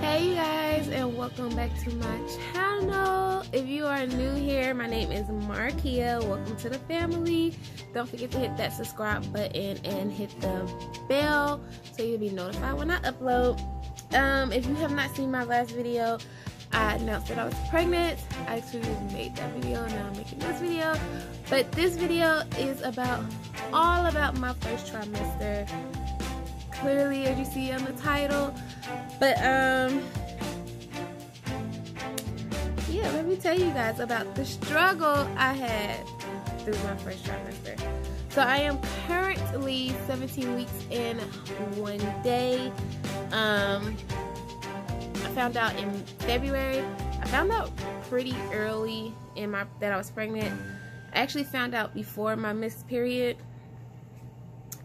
Hey you guys and welcome back to my channel. If you are new here, my name is Marquia. Welcome to the family. Don't forget to hit that subscribe button and hit the bell so you'll be notified when I upload. Um, if you have not seen my last video, I announced that I was pregnant. I actually made that video, and now I'm making this video. But this video is about all about my first trimester. Clearly, as you see on the title. But um yeah, let me tell you guys about the struggle I had through my first trimester. So I am currently 17 weeks in one day. Um I found out in February. I found out pretty early in my that I was pregnant. I actually found out before my missed period.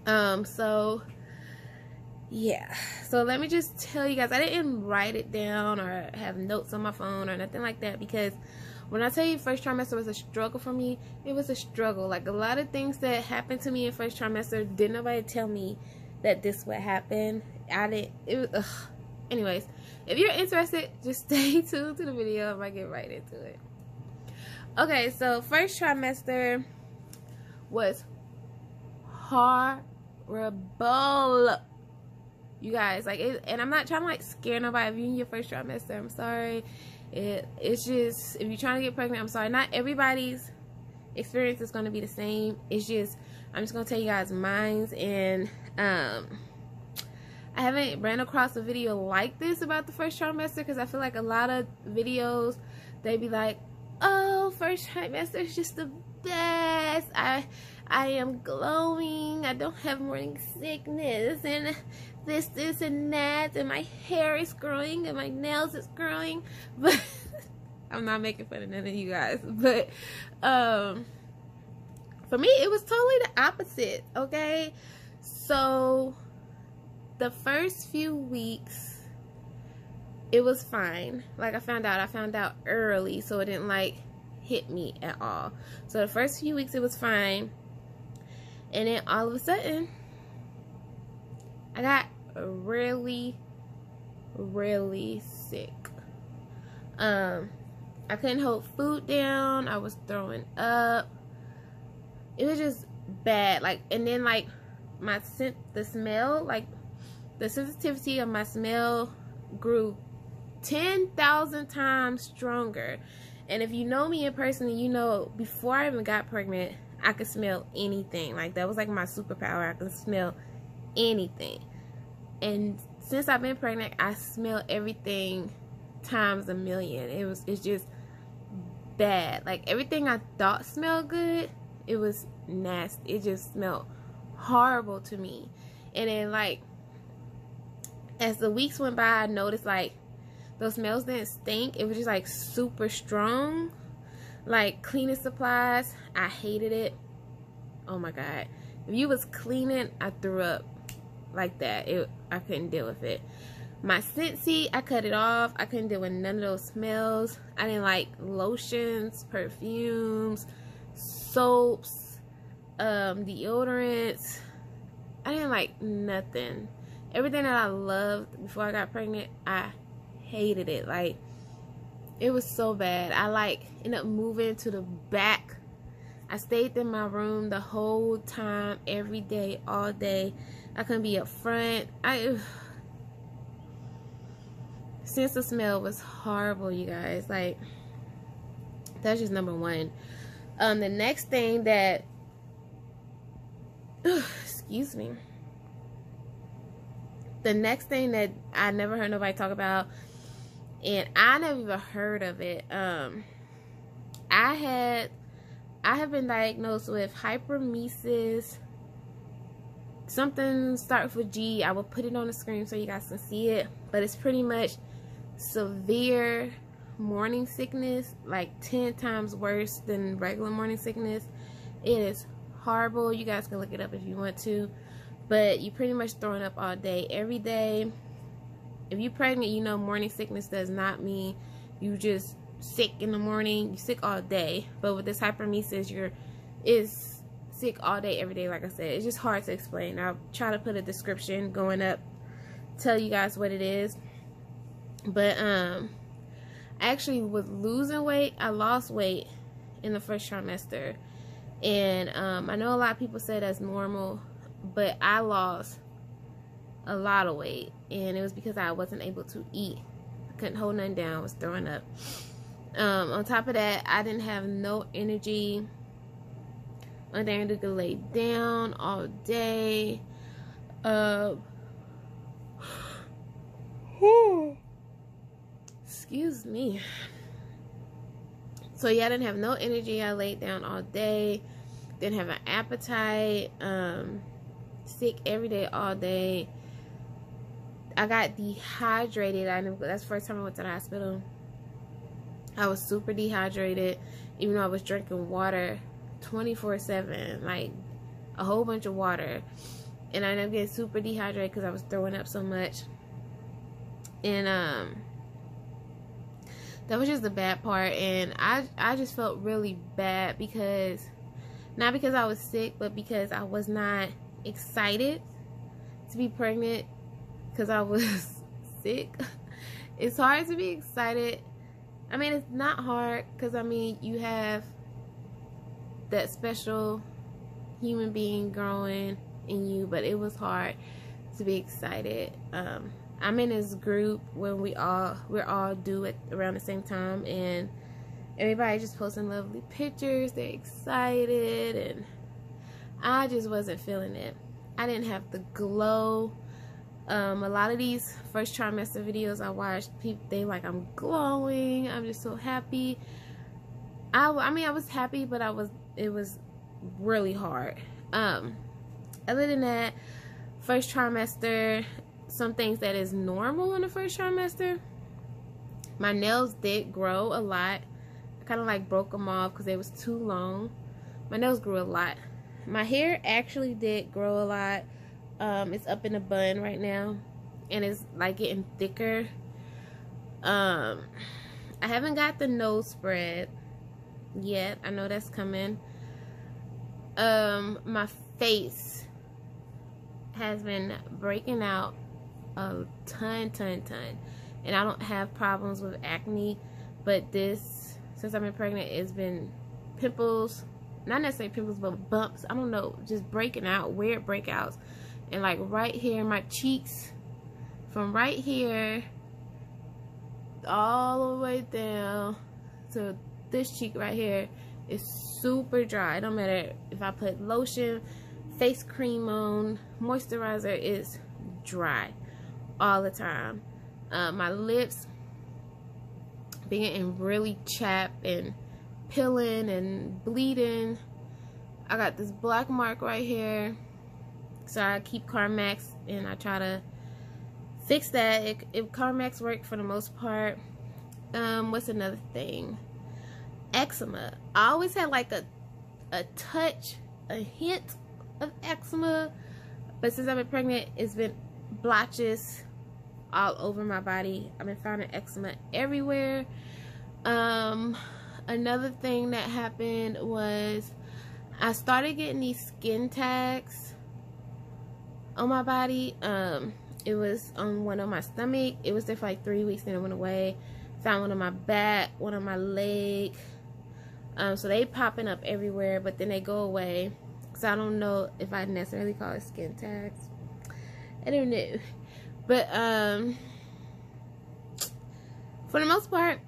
Um, so yeah. So let me just tell you guys, I didn't write it down or have notes on my phone or nothing like that because when I tell you first trimester was a struggle for me, it was a struggle. Like a lot of things that happened to me in first trimester, didn't nobody tell me that this would happen. I didn't. It was. Ugh. Anyways, if you're interested, just stay tuned to the video. I get right into it. Okay, so first trimester was horrible. You guys, like, it, and I'm not trying to like scare nobody. If you're in your first trimester, I'm sorry. It it's just if you're trying to get pregnant, I'm sorry. Not everybody's experience is going to be the same. It's just I'm just gonna tell you guys mine's and um I haven't ran across a video like this about the first trimester because I feel like a lot of videos they be like, "Oh, first trimester is just the best. I I am glowing. I don't have morning sickness and this this and that and my hair is growing and my nails is growing." But I'm not making fun of none of you guys, but um for me it was totally the opposite, okay? So the first few weeks it was fine like i found out i found out early so it didn't like hit me at all so the first few weeks it was fine and then all of a sudden i got really really sick um i couldn't hold food down i was throwing up it was just bad like and then like my scent the smell like the sensitivity of my smell grew 10,000 times stronger. And if you know me in person, you know before I even got pregnant, I could smell anything. Like that was like my superpower. I could smell anything. And since I've been pregnant, I smell everything times a million. It was it's just bad. Like everything I thought smelled good, it was nasty. It just smelled horrible to me. And then like as the weeks went by, I noticed like those smells didn't stink. It was just like super strong. Like cleaning supplies, I hated it. Oh my god. If you was cleaning, I threw up like that. It I couldn't deal with it. My Scentsy, I cut it off. I couldn't deal with none of those smells. I didn't like lotions, perfumes, soaps, um, deodorants. I didn't like nothing everything that I loved before I got pregnant, I hated it. Like, it was so bad. I like ended up moving to the back. I stayed in my room the whole time, every day, all day. I couldn't be up front. I sense of smell was horrible, you guys. Like, that's just number one. Um, the next thing that, excuse me the next thing that I never heard nobody talk about, and I never even heard of it. Um, I had, I have been diagnosed with hyperemesis. Something starts with G. I will put it on the screen so you guys can see it, but it's pretty much severe morning sickness, like 10 times worse than regular morning sickness. It is horrible. You guys can look it up if you want to but you pretty much throwing up all day every day if you're pregnant you know morning sickness does not mean you just sick in the morning you sick all day but with this hyperemesis you're is sick all day every day like i said it's just hard to explain i'll try to put a description going up tell you guys what it is But um I actually with losing weight, I lost weight in the first trimester. And um I know a lot of people say that's normal, but I lost a lot of weight and it was because I wasn't able to eat. I couldn't hold nothing down, I was throwing up. Um, on top of that, I didn't have no energy. I didn't to lay down all day. Uh, excuse me. So yeah, I didn't have no energy. I laid down all day. Didn't have an appetite. Um, sick every day, all day. I got dehydrated. I that's the first time I went to the hospital. I was super dehydrated, even though I was drinking water 24 7, like a whole bunch of water. And I ended up getting super dehydrated because I was throwing up so much. And, um, that was just the bad part. And I, I just felt really bad because, not because I was sick, but because I was not excited to be pregnant because I was sick. It's hard to be excited I mean, it's not hard because, I mean, you have that special human being growing in you, but it was hard to be excited. Um, I'm in this group when we all, we're all due at around the same time and everybody just posting lovely pictures. They're excited and I just wasn't feeling it. I didn't have the glow um, a lot of these first trimester videos I watched, people they like I'm glowing. I'm just so happy. I, I mean I was happy, but I was it was really hard. Um, other than that, first trimester, some things that is normal in the first trimester. My nails did grow a lot. I kind of like broke them off because they was too long. My nails grew a lot. My hair actually did grow a lot um, it's up in a bun right now, and it's like getting thicker. Um, I haven't got the nose spread yet. I know that's coming. Um, my face has been breaking out a ton, ton, ton, and I don't have problems with acne, but this since I've been pregnant, it's been pimples, not necessarily pimples, but bumps. I don't know, just breaking out, weird breakouts. And like right here my cheeks from right here all the way down to this cheek right here is super dry it don't matter if I put lotion face cream on moisturizer it's dry all the time uh, my lips being really chapped and peeling and bleeding I got this black mark right here so I keep Carmex and I try to fix that. If, if Carmex work for the most part. Um, what's another thing? Eczema. I always had like a a touch, a hint of eczema, but since I've been pregnant, it's been blotches all over my body. I've been finding eczema everywhere. Um, another thing that happened was I started getting these skin tags on my body. Um, it was on one of my stomach. It was there for like three weeks, then it went away. Found one on my back, one on my leg. Um, so they popping up everywhere, but then they go away. So I don't know if I necessarily call it skin tags. I don't know. But um, for the most part,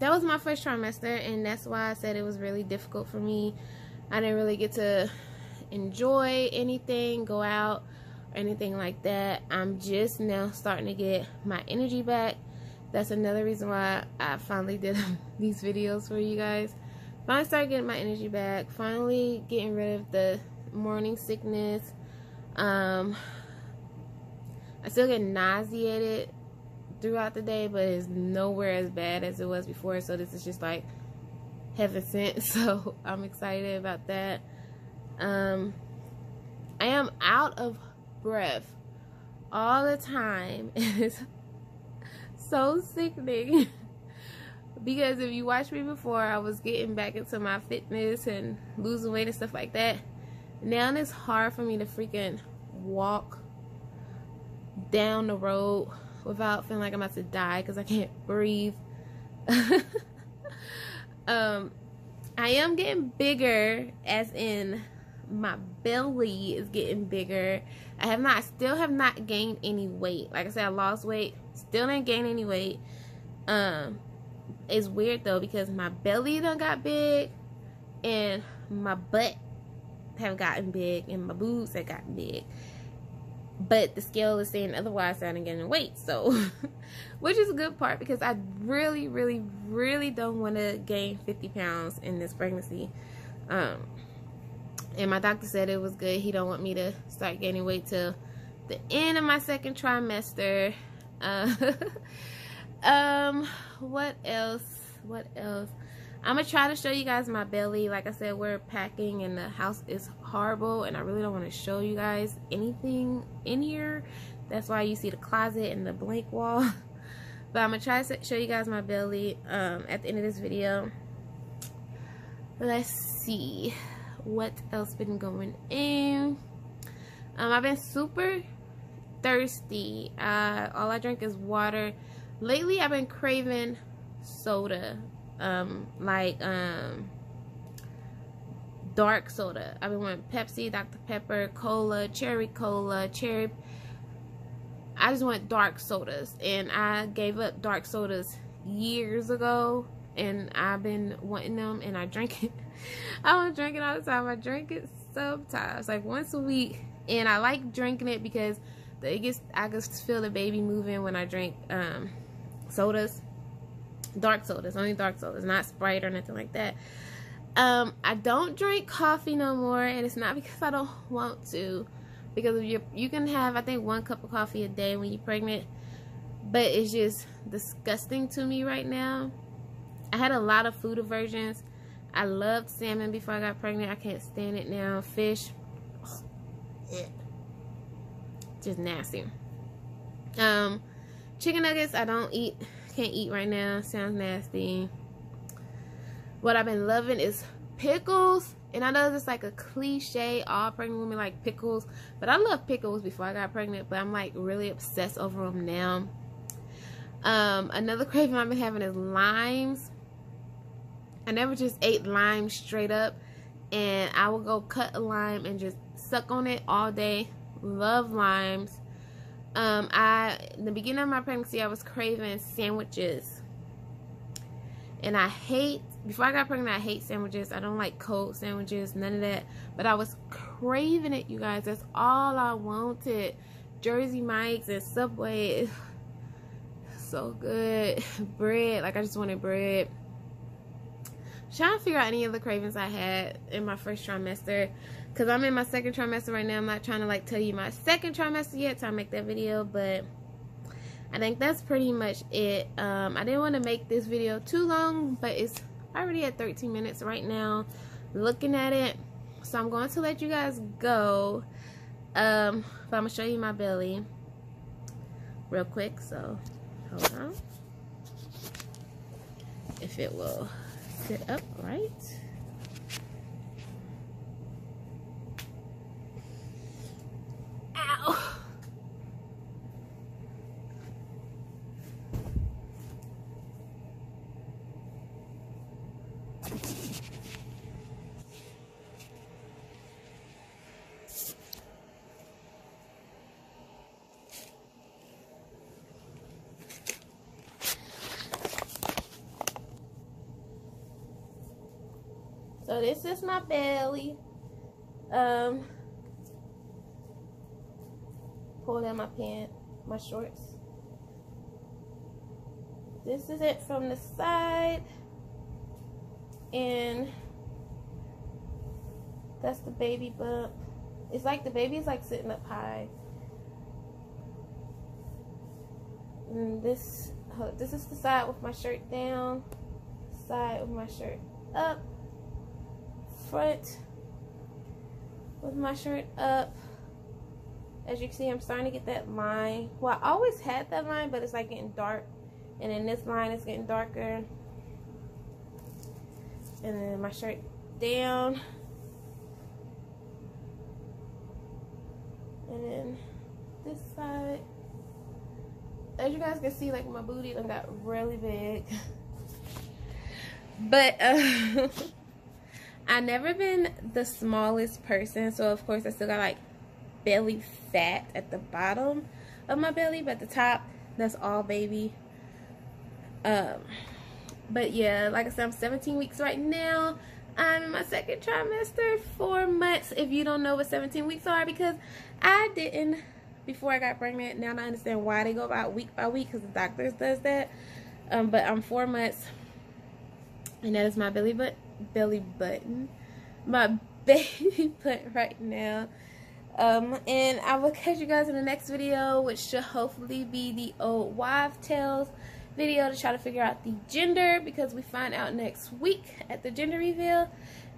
that was my first trimester, and that's why I said it was really difficult for me. I didn't really get to enjoy anything, go out or anything like that. I'm just now starting to get my energy back. That's another reason why I finally did these videos for you guys. Finally started getting my energy back. Finally getting rid of the morning sickness. Um, I still get nauseated throughout the day, but it's nowhere as bad as it was before. So this is just like heaven sent. So I'm excited about that. Um, I am out of breath all the time. It's so sickening. because if you watched me before, I was getting back into my fitness and losing weight and stuff like that. Now it's hard for me to freaking walk down the road without feeling like I'm about to die because I can't breathe. um, I am getting bigger, as in my belly is getting bigger. I have not, still have not gained any weight. Like I said, I lost weight, still didn't gain any weight. Um, it's weird though because my belly done got big, and my butt have gotten big, and my boobs have gotten big. But the scale is saying otherwise so I didn't gain weight so which is a good part because I really really really don't want to gain 50 pounds in this pregnancy. Um and my doctor said it was good. He don't want me to start gaining weight till the end of my second trimester. Uh, um what else? What else? I'm gonna try to show you guys my belly. Like I said we're packing and the house is horrible and I really don't want to show you guys anything in here. That's why you see the closet and the blank wall. But I'm gonna try to show you guys my belly um, at the end of this video. Let's see what else been going in. Um, I've been super thirsty. Uh, all I drink is water lately I've been craving soda um, like um, dark soda. I've been wanting Pepsi, Dr. Pepper, cola, cherry cola, cherry. I just want dark sodas, and I gave up dark sodas years ago, and I've been wanting them, and I drink it. I don't drink it all the time. I drink it sometimes, like once a week, and I like drinking it because it gets I just feel the baby moving when I drink um, sodas dark sodas, only dark sodas, not Sprite or nothing like that. Um, I don't drink coffee no more, and it's not because I don't want to. Because you you can have I think one cup of coffee a day when you're pregnant, but it's just disgusting to me right now. I had a lot of food aversions. I loved salmon before I got pregnant. I can't stand it now. Fish, just nasty. Um, chicken nuggets I don't eat can't eat right now. Sounds nasty. What I've been loving is pickles. And I know it's like a cliche, all pregnant women like pickles. But I love pickles before I got pregnant. But I'm like really obsessed over them now. Um, another craving I've been having is limes. I never just ate lime straight up. And I will go cut a lime and just suck on it all day. Love limes um, I in the beginning of my pregnancy, I was craving sandwiches, and I hate. Before I got pregnant, I hate sandwiches. I don't like cold sandwiches, none of that. But I was craving it, you guys. That's all I wanted. Jersey Mike's and Subway, so good. Bread, like I just wanted bread. trying to figure out any of the cravings I had in my first trimester because I'm in my second trimester right now. I'm not trying to like tell you my second trimester yet to make that video, but I think that's pretty much it. Um, I didn't want to make this video too long, but it's already at 13 minutes right now looking at it. So I'm going to let you guys go. Um, but I'm going to show you my belly real quick. So hold on. If it will sit up right. So this is my belly. Um, pull down my pants, my shorts. This is it from the side. And that's the baby bump. It's like the baby's like sitting up high. And this this is the side with my shirt down. Side with my shirt up front with my shirt up. As you can see, I'm starting to get that line. Well, I always had that line, but it's like getting dark. And then this line is getting darker. And then my shirt down. And then this side as you guys can see, like my booty done got really big. But uh, I never been the smallest person, so of course I still got like belly fat at the bottom of my belly, but the top that's all baby. Um, but yeah, like I said, I'm 17 weeks right now. I'm in my second trimester, four months. If you don't know what 17 weeks are, because I didn't before I got pregnant. Now I understand why they go about week by week because the doctors does that. Um, but I'm four months, and that is my belly but belly button, my baby butt right now. Um, and I will catch you guys in the next video, which should hopefully be the old wife tales video to try to figure out the gender because we find out next week at the gender reveal.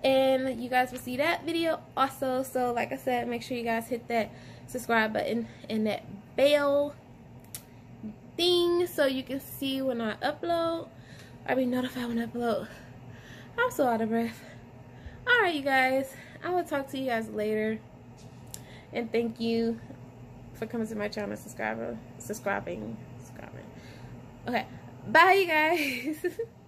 And you guys will see that video also. So like I said make sure you guys hit that subscribe button and that bell thing so you can see when I upload or be notified when I upload. I'm so out of breath. Alright you guys. I will talk to you guys later. And thank you for coming to my channel subscribing subscribing Okay. Bye, you guys.